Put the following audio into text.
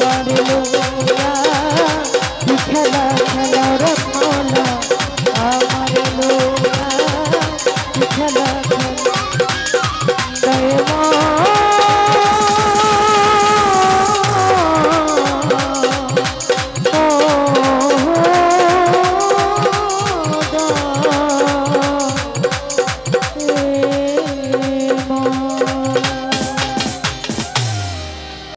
আমার লোয়া খেলা খেলা